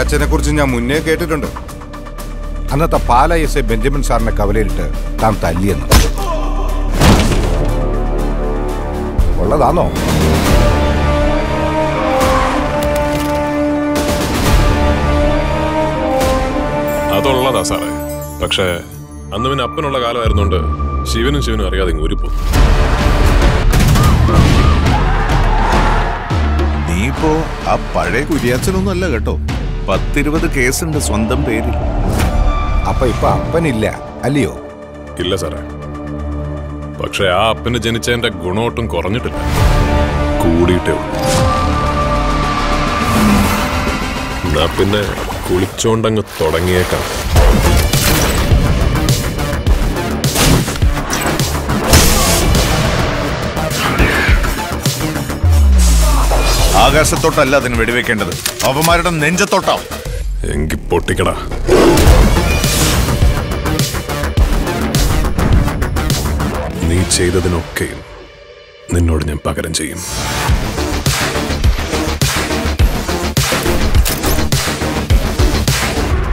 ചെറിയാച്ചനെ കുറിച്ച് ഞാൻ മുന്നേ കേട്ടിട്ടുണ്ട്. അന്നത്തെ പാല എസ് എ ബെഞ്ചമിൻ സാറിനെ കവലയിലിട്ട് താൻ തല്ലിയെന്ന്. ഉള്ളതാണോ? അതുള്ളതാ സാറേ. പക്ഷേ അന്ന് പിന്നെ അപ്പനുള്ള കാലമായിരുന്നോണ്ട് ശിവനും ശിവനും അറിയാതെ ഇങ്ങ് ഊരിപ്പോ നീ ഇപ്പോ ആ പഴയ കുര്യാച്ചനൊന്നും അല്ല കേട്ടോ. പത്തിരുപത് കേസുണ്ട് സ്വന്തം പേരിൽ. അപ്പൊ ഇപ്പൊ അപ്പനില്ല അല്ലയോ? ഇല്ല സാറേ. പക്ഷെ ആ അപ്പന് ജനിച്ചതിന്റെ ഗുണോട്ടും കുറഞ്ഞിട്ടില്ല. കൂടിയിട്ടേ ഉള്ളൂ. എന്നാ പിന്നെ കുളിച്ചോണ്ടങ്ങ് തുടങ്ങിയേക്കാം. ആകാശത്തോട്ടല്ല അതിന് വെടിവെക്കേണ്ടത്. അവന്മാരുടെ നെഞ്ചത്തോട്ടാ എങ്കി പൊട്ടിക്കടാ. നീ ചെയ്തതിനൊക്കെയും നിന്നോട് ഞാൻ പകരം ചെയ്യും.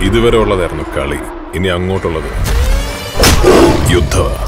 ഇതുവരെ ഉള്ളതായിരുന്നു കളി. ഇനി അങ്ങോട്ടുള്ളത് യുദ്ധമാണ്